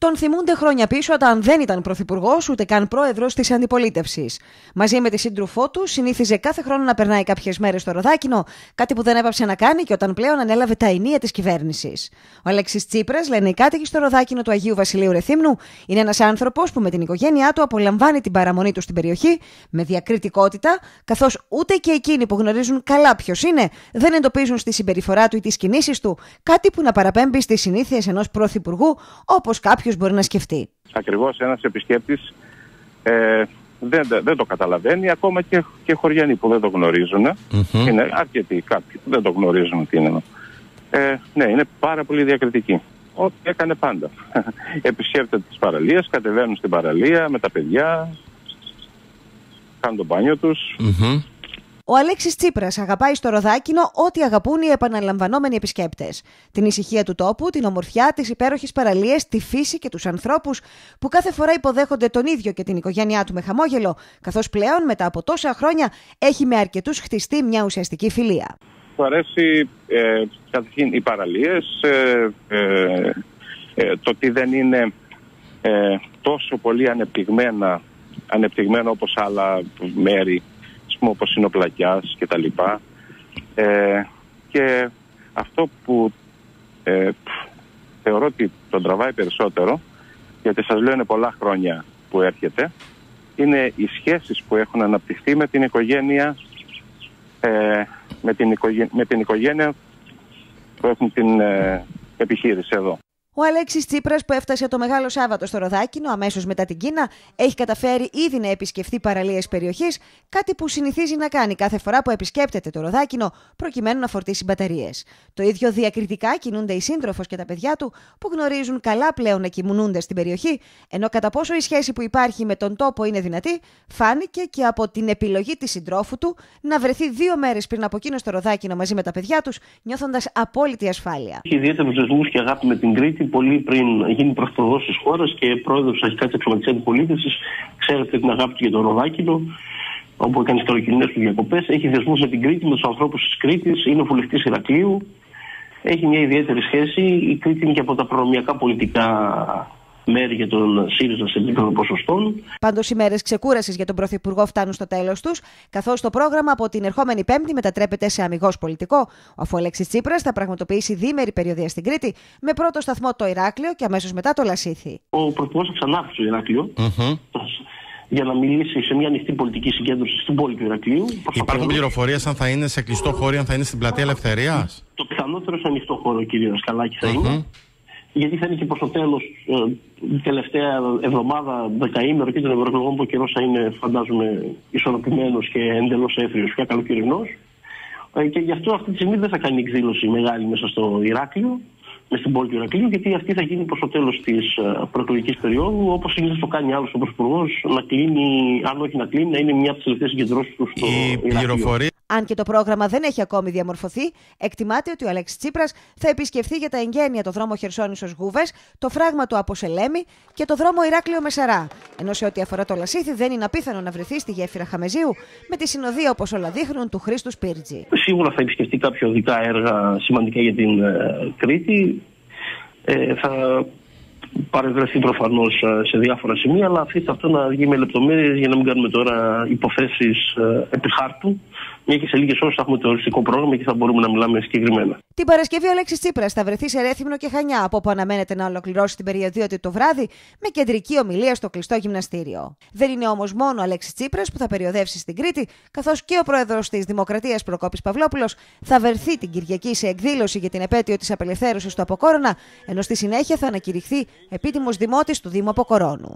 Τον θυμούνται χρόνια πίσω όταν δεν ήταν πρωθυπουργός ούτε καν πρόεδρος της αντιπολίτευσης. Μαζί με τη σύντροφό του, συνήθιζε κάθε χρόνο να περνάει κάποιες μέρες στο Ροδάκινο, κάτι που δεν έπαψε να κάνει και όταν πλέον ανέλαβε τα ενία της κυβέρνησης. Ο Αλέξης Τσίπρας, λένε οι κάτοικοι στο Ροδάκινο του Αγίου Βασιλείου Ρεθύμνου, είναι ένας άνθρωπος που με την οικογένειά του απολαμβάνει την παραμονή του στην περιοχή με διακριτικότητα, καθώς ούτε και εκείνοι που γνωρίζουν καλά ποιος είναι δεν εντοπίζουν στη συμπεριφορά του ή τις κινήσεις του κάτι που να παραπέμπει στις συνήθειες ενός πρωθυπουργού, όπως κάποιος μπορεί να σκεφτεί. Ακριβώς ένας επισκέπτης ε, δεν, δεν το καταλαβαίνει, ακόμα και, και χωριανοί που δεν το γνωρίζουν. Είναι αρκετοί κάποιοι που δεν το γνωρίζουν τι είναι. Ε, ναι, είναι πάρα πολύ διακριτική. Ό,τι έκανε πάντα. Επισκέπτεται τις παραλίες, κατεβαίνουν στην παραλία με τα παιδιά, κάνουν το μπάνιο τους. Ο Αλέξης Τσίπρας αγαπάει στο Ροδάκινο ό,τι αγαπούν οι επαναλαμβανόμενοι επισκέπτες. Την ησυχία του τόπου, την ομορφιά, τις υπέροχες παραλίες, τη φύση και τους ανθρώπους που κάθε φορά υποδέχονται τον ίδιο και την οικογένειά του με χαμόγελο, καθώς πλέον μετά από τόσα χρόνια έχει με αρκετούς χτιστεί μια ουσιαστική φιλία. Του αρέσει ε, καταρχήν οι παραλίες, ε, ε, ε, το ότι δεν είναι ε, τόσο πολύ ανεπτυγμένα, ανεπτυγμένο όπως άλλα μέρη πούμε, όπως είναι ο Πλακιάς και τα λοιπά. Ε, και αυτό που ε, θεωρώ ότι τον τραβάει περισσότερο, γιατί σας λέω είναι πολλά χρόνια που έρχεται, είναι οι σχέσεις που έχουν αναπτυχθεί με την οικογένεια, ε, με, την οικογένεια με την οικογένεια που έχουν την ε, επιχείρηση εδώ. Ο Αλέξης Τσίπρας, που έφτασε το Μεγάλο Σάββατο στο Ροδάκινο αμέσως μετά την Κίνα, έχει καταφέρει ήδη να επισκεφθεί παραλίες περιοχή, κάτι που συνηθίζει να κάνει κάθε φορά που επισκέπτεται το Ροδάκινο, προκειμένου να φορτίσει μπαταρίες. Το ίδιο διακριτικά κινούνται οι σύντροφος και τα παιδιά του, που γνωρίζουν καλά πλέον να κοιμουνούνται στην περιοχή, ενώ κατά πόσο η σχέση που υπάρχει με τον τόπο είναι δυνατή, φάνηκε και από την επιλογή της συντρόφου του να βρεθεί δύο μέρες πριν από εκείνο στο Ροδάκινο μαζί με τα παιδιά τους, νιώθοντας απόλυτη ασφάλεια. Ιδιαίτερου δεσμού και αγάπη με την Κρήτη πολύ πριν γίνει πρωθυπουργός της χώρας και πρόεδρος τη αρχικά της αξιωματική αντιπολίτευσης. Ξέρετε την αγάπη του για το Ροδάκινο, όπου έκανε τι καλοκαιρινές του διακοπές. Έχει δεσμού με την Κρήτη, με τους ανθρώπους της Κρήτης. Είναι βουλευτής Ηρακλείου. Έχει μια ιδιαίτερη σχέση. Η Κρήτη είναι και από τα προνομιακά πολιτικά μέρη για τον ΣΥΡΙΖΑ σε επίπεδο ποσοστών. Πάντως, οι μέρες ξεκούρασης για τον Πρωθυπουργό φτάνουν στο τέλος τους, καθώς το πρόγραμμα από την ερχόμενη Πέμπτη μετατρέπεται σε αμυγός πολιτικό, αφού ο Αλέξη Τσίπρας θα πραγματοποιήσει δίμερη περιοδία στην Κρήτη, με πρώτο σταθμό το Ηράκλειο και αμέσως μετά το Λασίθι. Ο Πρωθυπουργός θα ξανάρθει στο Ηράκλειο. Για να μιλήσει σε μια ανοιχτή πολιτική συγκέντρωση στην πόλη του Ηρακλείου. Υπάρχουν πληροφορίες αν θα είναι σε κλειστό χώρο, αν θα είναι στην πλατεία Ελευθερίας; Το πιθανότερο σε ανοιχτό χώρο, κύριε Σκαλάκη, θα είναι γιατί θα είναι και προς το τέλος, ε, τελευταία εβδομάδα, δεκαήμερο και των ευρωεκλογών που ο καιρός θα είναι, φαντάζομαι, ισορροπημένος και εντελώς έθριος και καλοκαιρινός. Ε, και γι' αυτό αυτή τη στιγμή δεν θα κάνει εκδήλωση μεγάλη μέσα στο Ηράκλειο, με στην πόλη του Ηρακλείου, γιατί αυτή θα γίνει προς το τέλος της ε, προεκλογικής περίοδου, όπως συνήθως το κάνει άλλος ο Πρωθυπουργό, να κλείνει, αν όχι να κλείνει, να είναι μια από τις τελευταίες συγκεντρώσεις του στο Ηράκλειο. Αν και το πρόγραμμα δεν έχει ακόμη διαμορφωθεί, εκτιμάται ότι ο Αλέξης Τσίπρας θα επισκεφθεί για τα εγγένεια το δρόμο Χερσόνησος Γούβες, το φράγμα του Αποσελέμη και το δρόμο Ηράκλειο Μεσαρά. Ενώ σε ό,τι αφορά το Λασίθι, δεν είναι απίθανο να βρεθεί στη γέφυρα Χαμεζίου με τη συνοδεία όπως όλα δείχνουν του Χρήστου Σπίρτζη. Σίγουρα θα επισκεφτεί κάποια οδικά έργα σημαντικά για την ε, Κρήτη. Ε, θα παρευρεθεί προφανώς ε, σε διάφορα σημεία, αλλά αφήστε αυτό να βγει με λεπτομέρειες για να μην κάνουμε τώρα υποθέσεις ε, επί χάρτου μια και σε λίγες ώρες θα έχουμε το οριστικό πρόγραμμα και θα μπορούμε να μιλάμε συγκεκριμένα. Την Παρασκευή ο Λέξη Τσίπρας θα βρεθεί σε Ρέθυμνο και Χανιά, από όπου αναμένεται να ολοκληρώσει την περιοδία του το βράδυ με κεντρική ομιλία στο κλειστό γυμναστήριο. Δεν είναι όμως μόνο ο Αλέξης Τσίπρας που θα περιοδεύσει στην Κρήτη, καθώς και ο πρόεδρος της Δημοκρατίας Προκόπης Παυλόπουλος θα βρεθεί την Κυριακή σε εκδήλωση για την επέτειο της απελευθέρωσης του Αποκόρονα, ενώ στη συνέχεια θα ανακηρυχθεί επίτιμος δημότης του Δήμου Αποκορώνου.